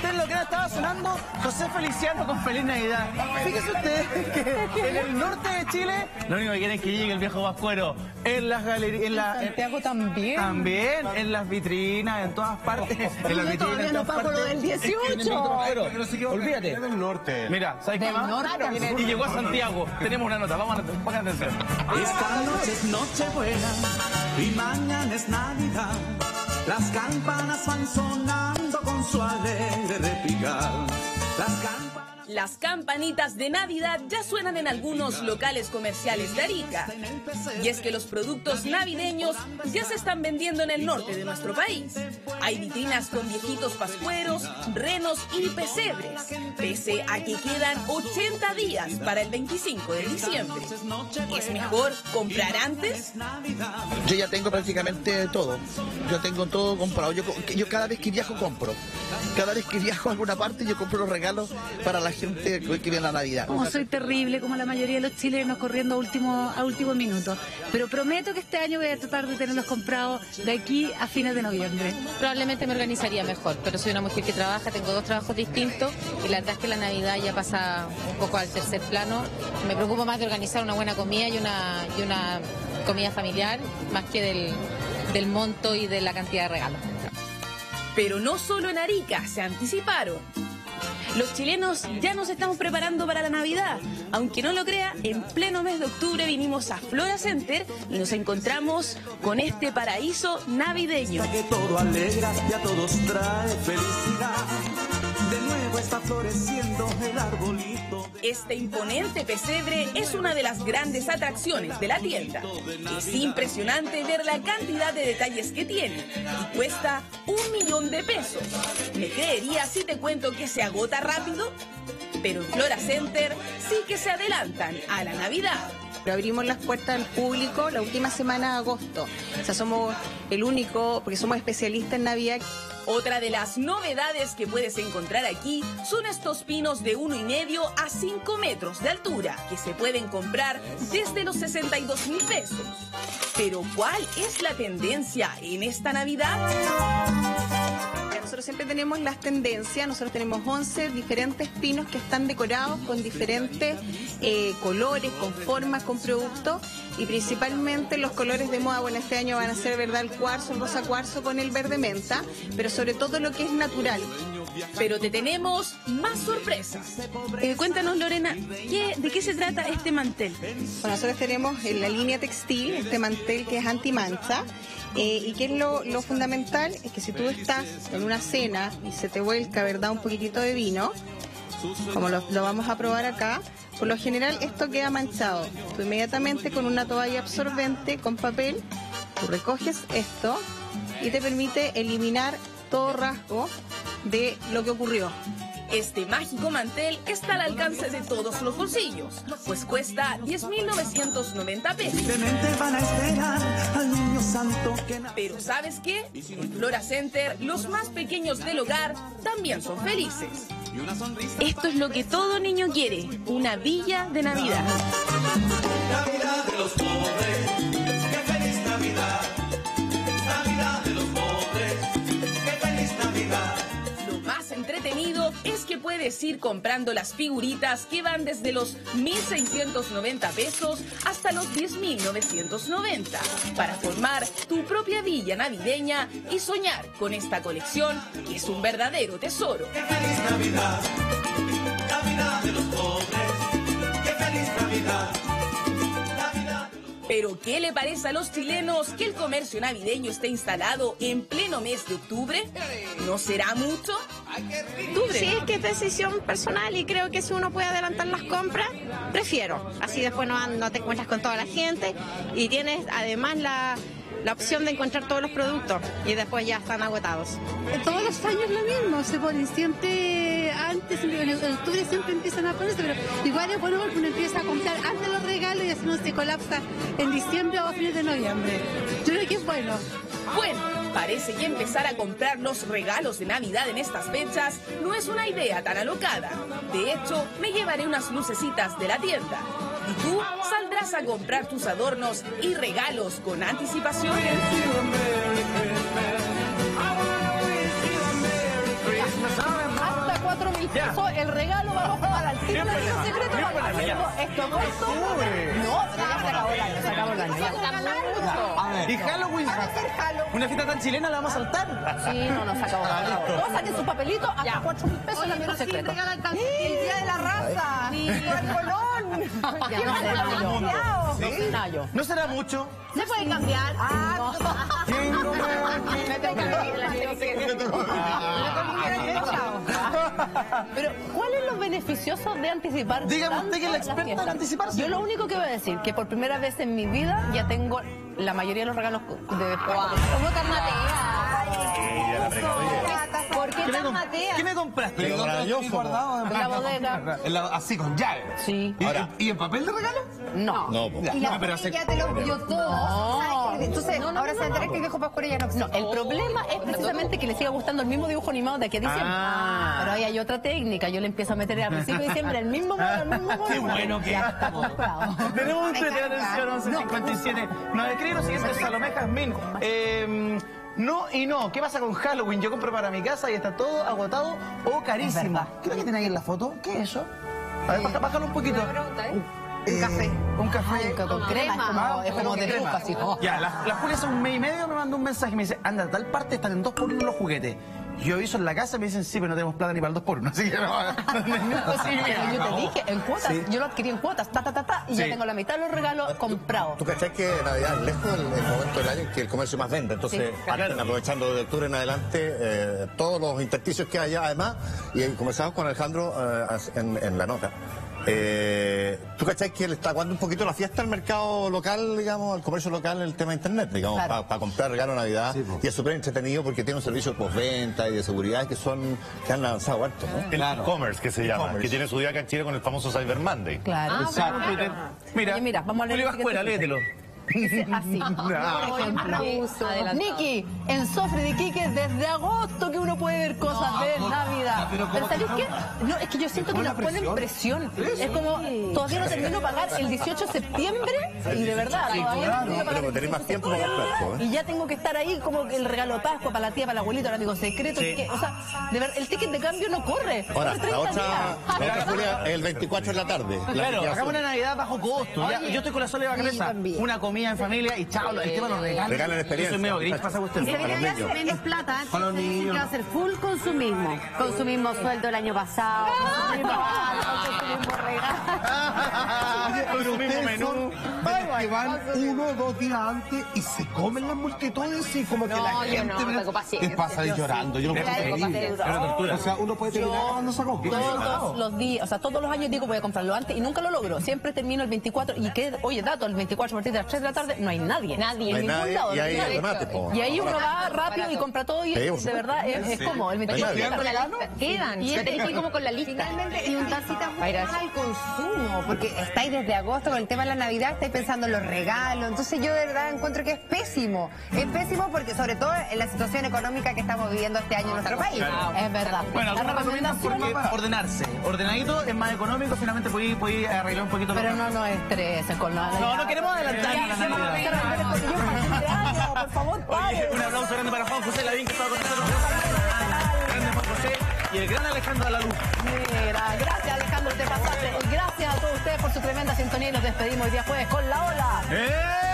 usted lo que estaba sonando José Feliciano con Feliz Navidad. Fíjese usted que en el norte de Chile lo único que quieren es que llegue el viejo vascuero en las galerías, en la Santiago también. También, en las vitrinas, en todas partes. En las Yo todavía en no pago lo del 18. Pero, olvídate. del norte. Mira, ¿sabes qué más? Y llegó a Santiago. Tenemos una nota, vamos a pongan atención. Esta noche es Nochebuena y mañana es Navidad. Las campanas van sonando con su alegre repicar. Las. Las campanitas de Navidad ya suenan en algunos locales comerciales de Arica. Y es que los productos navideños ya se están vendiendo en el norte de nuestro país. Hay vitrinas con viejitos pascueros, renos y pesebres. Pese a que quedan 80 días para el 25 de diciembre. ¿Es mejor comprar antes? Yo ya tengo prácticamente todo. Yo tengo todo comprado. Yo, yo cada vez que viajo compro. Cada vez que viajo a alguna parte yo compro los regalos para la gente que viene a Navidad. Como soy terrible, como la mayoría de los chilenos, corriendo a último, a último minuto. Pero prometo que este año voy a tratar de tenerlos comprados de aquí a fines de noviembre. Probablemente me organizaría mejor, pero soy una mujer que trabaja, tengo dos trabajos distintos y la verdad es que la Navidad ya pasa un poco al tercer plano. Me preocupo más de organizar una buena comida y una, y una comida familiar, más que del, del monto y de la cantidad de regalos. Pero no solo en Arica se anticiparon. Los chilenos ya nos estamos preparando para la Navidad. Aunque no lo crea, en pleno mes de octubre vinimos a Flora Center y nos encontramos con este paraíso navideño. que todo alegra a todos trae felicidad. Está floreciendo el arbolito. Este imponente pesebre es una de las grandes atracciones de la tienda. Es impresionante ver la cantidad de detalles que tiene y cuesta un millón de pesos. ¿Me creerías si te cuento que se agota rápido? Pero en Flora Center sí que se adelantan a la Navidad. Abrimos las puertas al público la última semana de agosto. O sea, somos el único, porque somos especialistas en Navidad. Otra de las novedades que puedes encontrar aquí son estos pinos de uno y medio a 5 metros de altura que se pueden comprar desde los 62 mil pesos. Pero ¿cuál es la tendencia en esta Navidad? Siempre tenemos las tendencias, nosotros tenemos 11 diferentes pinos que están decorados con diferentes eh, colores, con formas, con productos y principalmente los colores de moda, bueno, este año van a ser, ¿verdad?, el cuarzo, el rosa cuarzo con el verde menta, pero sobre todo lo que es natural. Pero te tenemos más sorpresas. Eh, cuéntanos, Lorena, ¿qué- ¿de qué se trata este mantel? Bueno, nosotros tenemos en la línea textil este mantel que es antimancha. eh, y que es lo, lo fundamental es que si tú estás en una cena y se te vuelca, ¿verdad?, un poquitito de vino, como lo, lo vamos a probar acá, por lo general esto queda manchado. Tú inmediatamente con una toalla absorbente, con papel, tú recoges esto y te permite eliminar todo rasgo de lo que ocurrió. Este mágico mantel está al alcance de todos los bolsillos, pues cuesta 10.990 pesos. Pero ¿sabes qué? En Flora Center, los más pequeños del hogar también son felices. Esto es lo que todo niño quiere, una villa de. Navidad puedes ir comprando las figuritas que van desde los 1.690 pesos hasta los 10.990 para formar tu propia villa navideña y soñar con esta colección que es un verdadero tesoro. Qué feliz Navidad. Navidad de los pobres. Qué feliz Navidad. Pero ¿qué le parece a los chilenos que el comercio navideño esté instalado en pleno mes de octubre? ¿No será mucho? Sí, es que es decisión personal y creo que si uno puede adelantar las compras, prefiero. Así después no, no te encuentras con toda la gente y tienes además la, la opción de encontrar todos los productos y después ya están agotados. Todos los años lo mismo, se ponen siempre antes, en en octubre siempre empiezan a ponerse, pero igual es bueno porque uno empieza a comprar antes los regalos y así no se colapsa en diciembre o a fines de noviembre. Yo creo que es bueno. Bueno, parece que empezar a comprar los regalos de Navidad en estas fechas no es una idea tan alocada. De hecho, me llevaré unas lucecitas de la tienda. ¿Y tú saldrás a comprar tus adornos y regalos con anticipación? Ya. eso, el regalo, vamos a jugar al tiro Ni un del problema, secreto. ni un problema, hacemos ya. Esto. No, pero ya se acabó el año, se acabó el año. ya. A ver. ¿Y Halloween? ¿Una fiesta tan chilena la vamos a saltar? Sí, no, no, se acabó. Todos saquen su papelito, hasta 4 mil pesos en amigo secreto. El día de la raza. Colón. Ya no no. No no. ¿No será mucho? Se puede cambiar. Ah, Jingle Pero, ¿cuáles los beneficiosos de anticipar? Dígame usted que es la experta en anticiparse. Yo lo único que voy a decir, que por primera vez en mi vida ya tengo la mayoría de los regalos de ¿Cómo tan ¿Por qué ¿Qué me, matea? ¿Qué me compraste? Pero maravilloso, guardado En la bodega. En la- así con llave. Sí. ¿Y, y en papel de regalo? No. No, Y la no, pero Juli hace- ya te lo pidió todo. No. Entonces, ahora se enteré que el viejo Pascuero ya no No, el problema es precisamente que le siga gustando el mismo dibujo animado de aquí a diciembre. Ah. Pero ahí hay otra técnica. Yo le empiezo a meter a principio de diciembre el mismo modo, el mismo modo. Qué bueno que ya está comprado. Tenemos un Me tweet de encanta. atención 1157. Nos escribe lo siguiente, Salomé Jazmín. Eh, no y no. ¿Qué pasa con Halloween? Yo compro para mi casa y está todo agotado o carísimo. ¿Qué es lo que tiene ahí en la foto? ¿Qué es eso? A ver, baja- bájalo un poquito. Un café. Un café. Con crema, es como, es como de Crema. así. Oh. Ya, la, la Julia hace un mes y medio me mandó un mensaje y me dice, anda, a tal parte están en dos por uno los juguetes. Yo aviso en la casa y me dicen, sí, pero no tenemos plata ni para el dos por uno. Así que no, no, yo te dije, en cuotas, Sí. yo lo adquirí en cuotas, ta, ta, ta, ta, y ya tengo la mitad de los regalos comprados. Tú cachás que Navidad es lejos el, el momento del año en que el comercio más vende. Entonces, Sí. parten aprovechando de octubre en adelante eh, todos los intersticios que hay además. Y comenzamos con Alejandro eh, en, en la nota. Eh, ¿Tú cachás que le está jugando un poquito la fiesta al mercado local, digamos, al comercio local, el tema de internet, digamos, Claro. para comprar regalo de Navidad? y es súper entretenido porque tiene un servicio de postventa y de seguridad que son que han avanzado harto, ¿no? El e-commerce que se llama, que tiene su día acá en Chile con el famoso Cyber Monday. Claro. Exacto. Mira, Oye, mira, vamos a leer Julio Vascuera, léetelo. Dice así. Ejemplo, Niki, en Sofre de Iquique desde agosto que uno puede ver cosas de Navidad. Pero ¿sabéis qué? No, es que yo siento que nos ponen presión. Es como, todavía no termino de pagar el 18 de septiembre y de verdad, todavía no termino de pagar Pero el tenéis más 18 de tiempo para ¿eh? Y ya tengo que estar ahí como el regalo de Pascua para la tía, para el abuelito, el amigo secreto. que- o sea, de ver, el ticket de cambio no corre. Ahora, corre 30 la otra, la otra Julia, el 24 en la tarde. La Claro, hagamos una Navidad bajo costo. Ya, yo estoy con la sola Bagresa. Una comida en familia y chao, el tema de los regalos. Regalan Yo experiencia. soy medio grinch, pasa usted. Se debería hacer menos plata. Con los niños. que hacer full consumismo. Consumimos sueldo el año pasado. Consumimos consumimos regalos. Con un mismo menú. que van uno o dos días antes y se comen las multitudes y como que No, la yo gente no, te pasa ahí llorando. Yo Yo terrible. paciencia. O sea, uno puede terminar cuando se. Todos los días, o sea, todos los años digo voy a comprarlo antes y nunca lo logro. Siempre termino el 24 y que, oye, dato, el 24 a partir de las 3 de la tarde no hay nadie. Nadie. No hay en ningún nadie lado. y no hay nadie. remate, po. Y ahí uno va rápido y compra todo y de verdad es, es como el 24 de la nadie. tarde. Quedan. Y ir como con la lista. Finalmente, y un tacita gracias. al consumo, porque estáis desde agosto con el tema de la Navidad, estáis pensando en los regalos, entonces yo de verdad encuentro que es pésimo. Es pésimo porque sobre todo en la situación económica que estamos viviendo este año en nuestro país. Es verdad. Bueno, la recomendación ordenarse. Ordenadito es más económico, finalmente podéis arreglar un poquito pero no nos estresen con la No, no queremos adelantar Por favor, pare. un aplauso grande para Juan José Lavín que estaba con nosotros. Grande Juan José y el gran Alejandro de la Luz. Mira, gracias Alejandro, te pasaste. Y gracias a todos ustedes por su tremenda sintonía y nos despedimos el día jueves con la ola. ¡Eh!